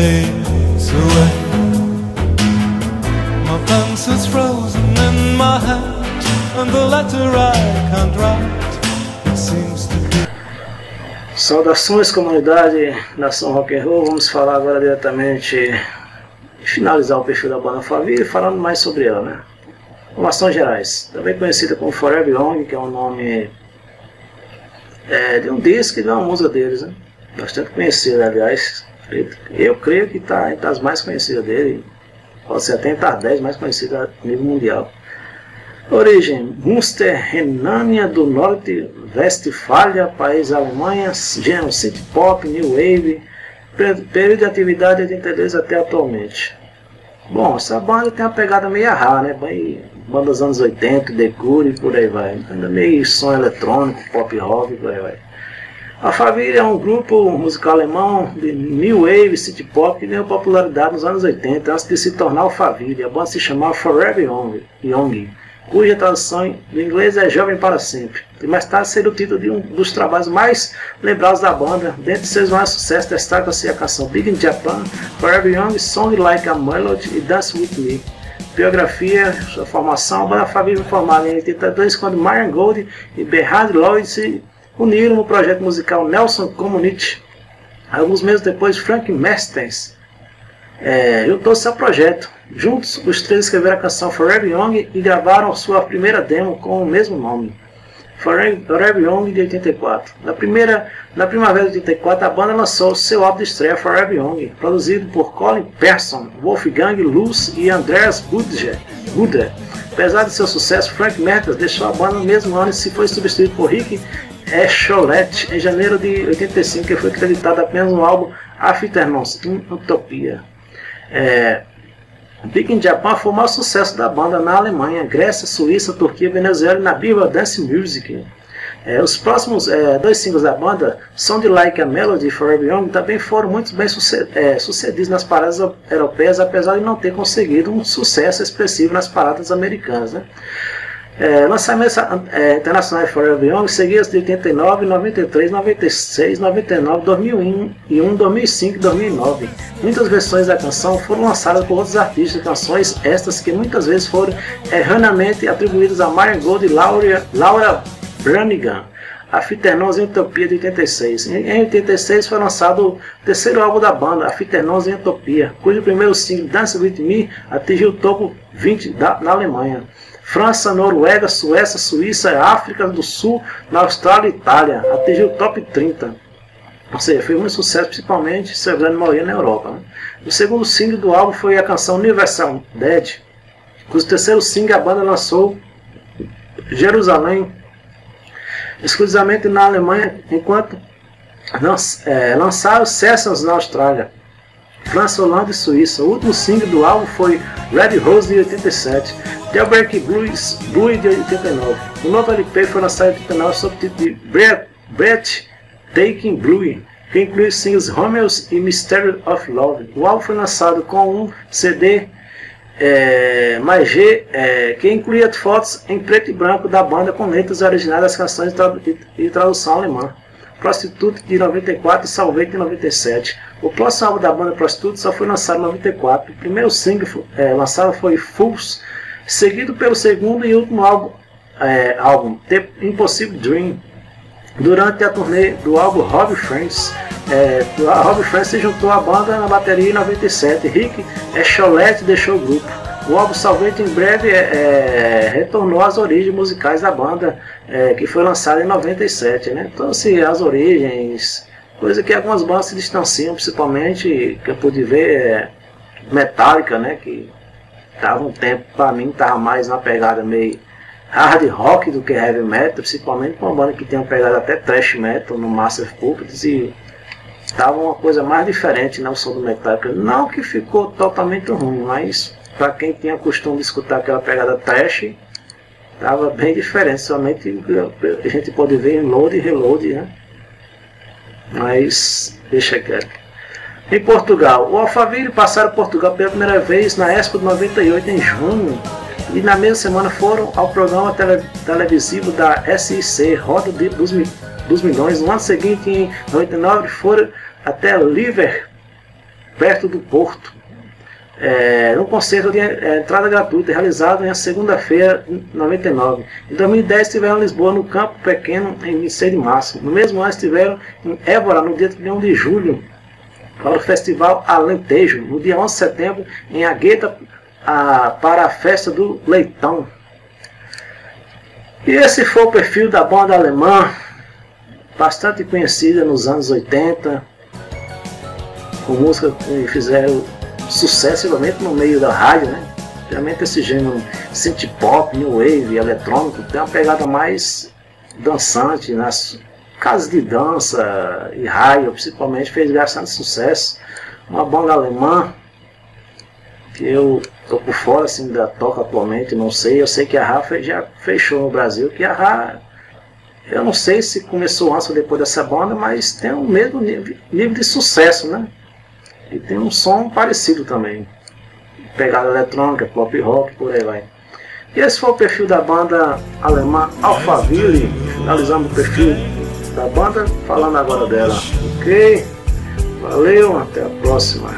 away. My frozen in my hand, and the letter I can't write. It seems to be. Saudações comunidade Nação Rock and Roll, vamos falar agora diretamente e finalizar o perfil da banda Faville falando mais sobre ela, né? Informações gerais, também conhecida como Forever Young, que é um nome é, de um disco e de uma música deles, né? Bastante conhecida, aliás. Eu creio que está entre as mais conhecidas dele, pode ser até entre as 10 mais conhecidas a nível mundial. Origem: Münster, Renânia do Norte, Westfália, país Alemanha, gênero City Pop, New Wave, período de atividade de 82 até atualmente. Bom, essa banda tem uma pegada meio rara, né? Bem, banda dos anos 80, The Cure e por aí vai. Ainda meio som eletrônico, pop rock e por aí vai. A Família é um grupo musical alemão de New Wave, City Pop que ganhou popularidade nos anos 80 antes de se tornar o Família. A banda se chamava Forever Young, Young cuja tradução do inglês é Jovem para Sempre. E mais tarde seria o título de um dos trabalhos mais lembrados da banda. Dentre seus maiores sucessos destaca-se a canção Big in Japan, Forever Young, Song Like a Melody e Dance With Me. Biografia, sua formação, a banda Família formada em 82 quando Marian Gold e Bernard Lloyd se uniram no projeto musical Nelson Community. Alguns meses depois, Frank Mestens é, juntou-se ao projeto. Juntos, os três escreveram a canção Forever Young e gravaram sua primeira demo com o mesmo nome. Forever Young de 84. Na, primeira, na primavera de 84, a banda lançou seu álbum de estreia Forever Young, produzido por Colin Persson, Wolfgang Luz e Andreas Budger. Apesar de seu sucesso, Frank Matthews deixou a banda no mesmo ano e se foi substituído por Rick Echolette em janeiro de 85, que foi acreditado apenas no álbum Afternoons in Utopia. É, Big in Japan foi o maior sucesso da banda na Alemanha, Grécia, Suíça, Turquia, Venezuela e na Viva Dance Music. É, os próximos é, dois singles da banda, Sound Like a Melody e Forever Young, também foram muito bem é, sucedidos nas paradas europeias, apesar de não ter conseguido um sucesso expressivo nas paradas americanas. Né? É, lançamentos é, internacionais Forever Young seguiam de 89, 93, 96, 99, 2001, 2005 e 2009. Muitas versões da canção foram lançadas por outros artistas, canções estas que muitas vezes foram erroneamente atribuídas a Marian Gold e Laura, Laura Branigan. A Fiternons em Utopia de 86. Em 86 foi lançado o terceiro álbum da banda, A Fiternons em Utopia, cujo primeiro single Dance With Me atingiu o topo 20 da, na Alemanha. França, Noruega, Suécia, Suíça, África do Sul, na Austrália e Itália. Atingiu o top 30. Ou seja, foi um sucesso, principalmente seu grande maioria na Europa. Né? O segundo single do álbum foi a canção Universal Dead, cujo terceiro single a banda lançou Jerusalém, exclusivamente na Alemanha, enquanto é, lançaram Sessions na Austrália. França, Holanda e Suíça. O último single do álbum foi Red Rose de 87, Jailbreak Blues, Blue de 89. O novo LP foi lançado em 89 sob o título de Brett Taking Blue, que inclui os singles Romeo e Mystery of Love. O álbum foi lançado com um CD é, mais G, é, que incluía fotos em preto e branco da banda com letras originais das canções e tradução alemã. Prostitute de 94 e Salvete de 97. O próximo álbum da banda Prostitute só foi lançado em 94. O primeiro single é, lançado foi Fools, seguido pelo segundo e último álbum, é, álbum The Impossible Dream. Durante a turnê do álbum Robbie Friends, é, Robbie Friends se juntou à banda na bateria em 97. Rick Echolette deixou o grupo. O álbum Salvete em breve é, é, retornou às origens musicais da banda, é, que foi lançado em 97. Né? Então, assim, as origens, coisa que algumas bandas se distanciam, principalmente, que eu pude ver, é Metallica, né? que tava um tempo, para mim, tava mais na pegada meio hard rock do que heavy metal, principalmente com uma banda que tem uma pegada até thrash metal no Master Puppets e tava uma coisa mais diferente né, som do Metallica. Não que ficou totalmente ruim, mas para quem tinha costume de escutar aquela pegada trash, tava bem diferente. Somente a gente pode ver em load e reload, né? Mas deixa quieto. Em Portugal, o Alphaville passaram Portugal pela primeira vez na Expo de 98 em junho e na mesma semana foram ao programa tele, televisivo da SIC, Roda de, dos, dos Milhões. No ano seguinte, em 99, foram até Liverpool perto do Porto. É, um concerto de é, entrada gratuita realizado na segunda-feira, 99. Em 2010 estiveram em Lisboa, no Campo Pequeno, em 26 de março. No mesmo ano estiveram em Évora, no dia 31 de julho, para o Festival Alentejo. No dia 11 de setembro, em Agueta, a, para a festa do Leitão. E esse foi o perfil da banda alemã, bastante conhecida nos anos 80, com música que fizeram sucesso realmente no meio da rádio, né? Realmente esse gênero synth pop, new wave, eletrônico, tem uma pegada mais dançante nas casas de dança e rádio, principalmente, fez bastante sucesso. Uma banda alemã que eu tô por fora assim da toca atualmente, não sei. Eu sei que a Rafa já fechou no Brasil, que a Rafa eu não sei se começou antes ou depois dessa banda, mas tem o mesmo nível, nível de sucesso, né? E tem um som parecido também. Pegada eletrônica, pop rock, por aí vai. E esse foi o perfil da banda alemã Alphaville. Finalizando o perfil da banda, falando agora dela. Ok? Valeu, até a próxima.